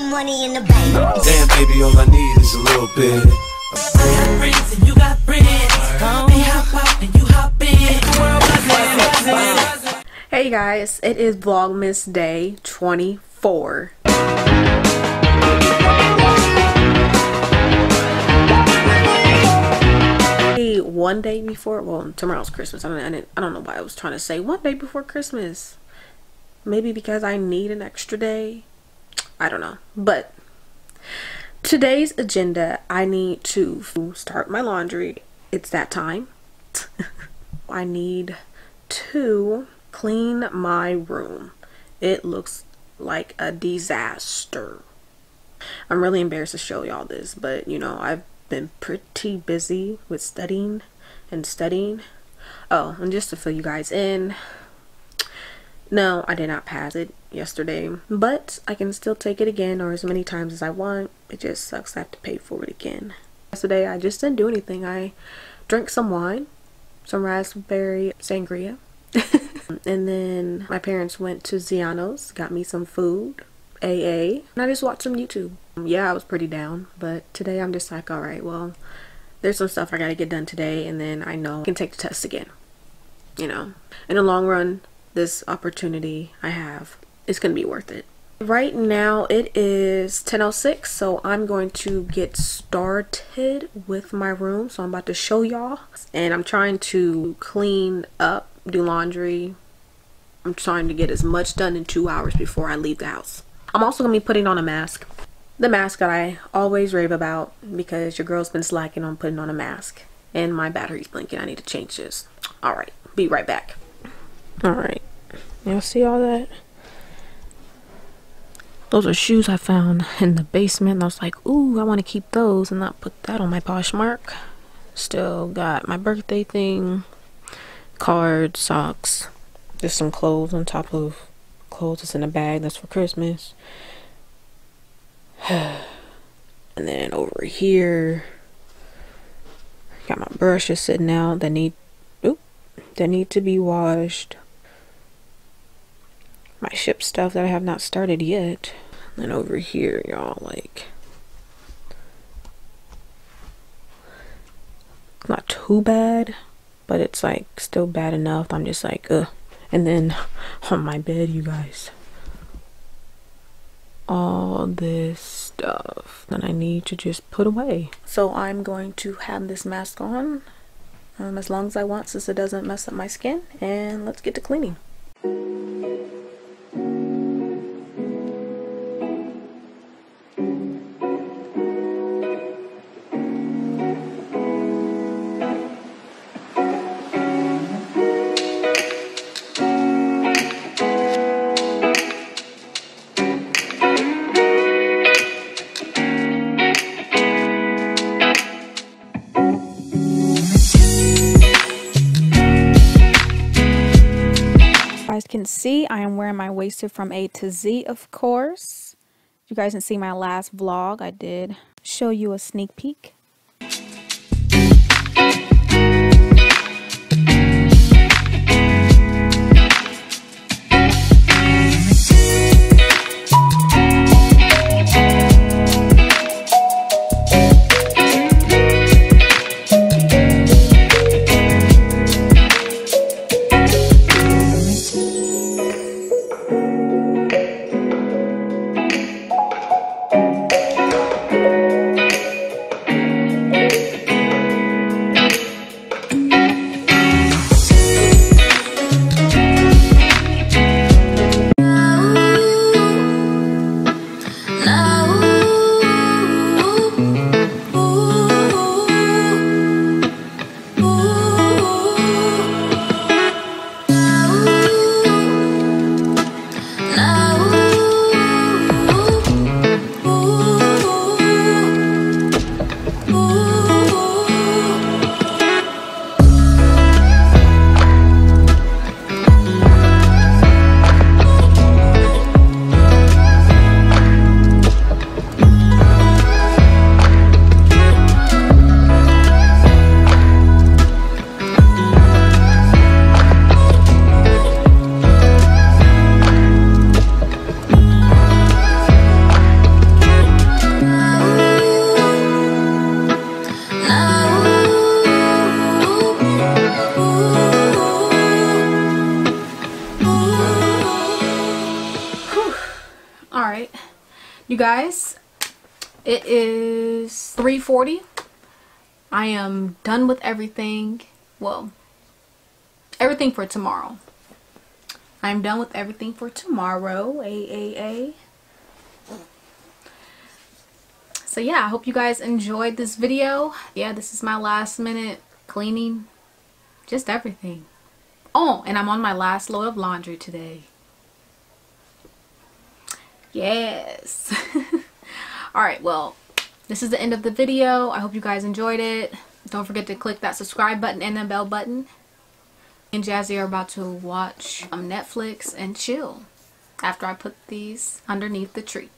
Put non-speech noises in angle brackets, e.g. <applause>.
more money in the bank. Damn, baby, all I need is a little bit. I got friends and you got friends. They hop out and you hop in. The world buzzing, buzzing. Hey guys, it is Vlogmas Day 24. One day before, well, tomorrow's Christmas. I don't, I, didn't, I don't know why I was trying to say one day before Christmas. Maybe because I need an extra day. I don't know. But today's agenda, I need to start my laundry. It's that time. <laughs> I need to clean my room. It looks like a disaster. I'm really embarrassed to show y'all this, but you know, I've been pretty busy with studying and studying. Oh, and just to fill you guys in, no, I did not pass it yesterday, but I can still take it again or as many times as I want. It just sucks I have to pay for it again. Yesterday, I just didn't do anything. I drank some wine, some raspberry sangria. <laughs> and then my parents went to Ziano's, got me some food, AA, and I just watched some YouTube. Yeah, I was pretty down, but today I'm just like, alright, well, there's some stuff I gotta get done today, and then I know I can take the test again. You know, in the long run, this opportunity I have is gonna be worth it. Right now it is 10.06 so I'm going to get started with my room. So I'm about to show y'all and I'm trying to clean up do laundry. I'm trying to get as much done in two hours before I leave the house. I'm also gonna be putting on a mask the mask that I always rave about because your girl's been slacking on putting on a mask and my battery's blinking. I need to change this. Alright be right back alright y'all see all that those are shoes I found in the basement. I was like, ooh, I want to keep those and not put that on my Poshmark. Still got my birthday thing, cards, socks, just some clothes on top of clothes that's in a bag that's for Christmas. <sighs> and then over here, got my brushes sitting out that need, oop, that need to be washed my ship stuff that I have not started yet. And over here, y'all, like, not too bad, but it's like still bad enough. I'm just like, ugh. And then <laughs> on my bed, you guys, all this stuff that I need to just put away. So I'm going to have this mask on um, as long as I want since it doesn't mess up my skin. And let's get to cleaning. Can see, I am wearing my waisted from A to Z, of course. You guys didn't see my last vlog, I did show you a sneak peek. You guys, it is 3:40. I am done with everything. Well, everything for tomorrow. I'm done with everything for tomorrow. A A A. So yeah, I hope you guys enjoyed this video. Yeah, this is my last minute cleaning. Just everything. Oh, and I'm on my last load of laundry today. Yes. <laughs> Alright, well, this is the end of the video. I hope you guys enjoyed it. Don't forget to click that subscribe button and the bell button. And Jazzy are about to watch um, Netflix and chill after I put these underneath the tree.